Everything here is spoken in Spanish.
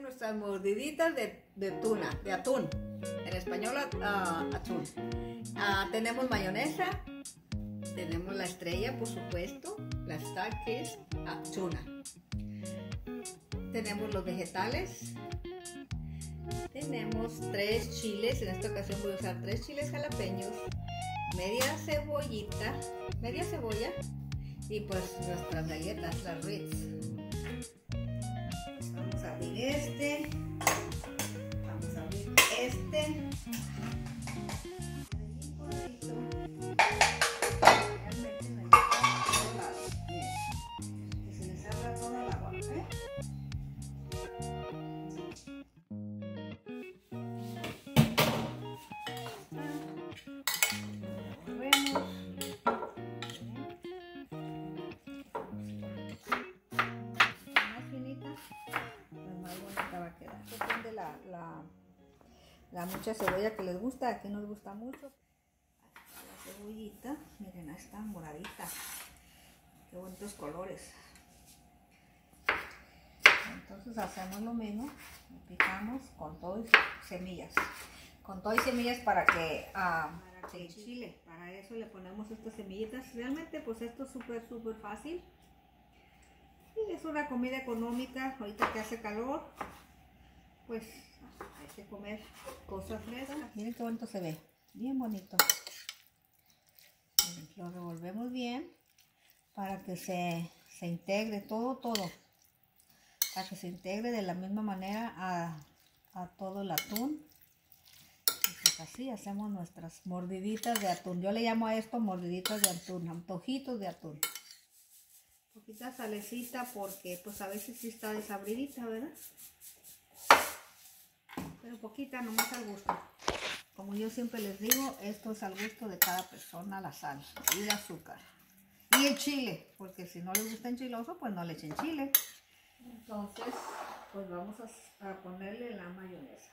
nuestras mordiditas de, de tuna, de atún. En español, ah, atún. Ah, tenemos mayonesa, tenemos la estrella, por supuesto, la star que es tuna. Tenemos los vegetales. Tenemos tres chiles, en esta ocasión voy a usar tres chiles jalapeños, media cebollita, media cebolla y pues nuestras galletas, las Ritz. Este. Vamos a abrir este. La, la, mucha cebolla que les gusta, aquí nos gusta mucho. La cebollita, miren, ahí está moradita. Qué bonitos colores. Entonces hacemos lo mismo, lo picamos con todo y semillas. Con todo y semillas para que, para que chile. Para eso le ponemos estas semillitas. Realmente pues esto es súper, súper fácil. Y es una comida económica, ahorita que hace calor, pues hay que comer cosas frescas. Miren qué bonito se ve, bien bonito. Lo revolvemos bien para que se, se integre todo, todo. Para que se integre de la misma manera a, a todo el atún. Así hacemos nuestras mordiditas de atún. Yo le llamo a esto mordiditas de atún, antojitos de atún poquita salecita porque pues a veces sí está desabridita, ¿verdad? Pero poquita, nomás al gusto. Como yo siempre les digo, esto es al gusto de cada persona, la sal y el azúcar. Y el chile, porque si no les gusta enchiloso, pues no le echen chile. Entonces, pues vamos a, ponerle la mayonesa.